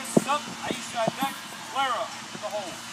Chris Stump, Aisha Deck, Clara, the hole.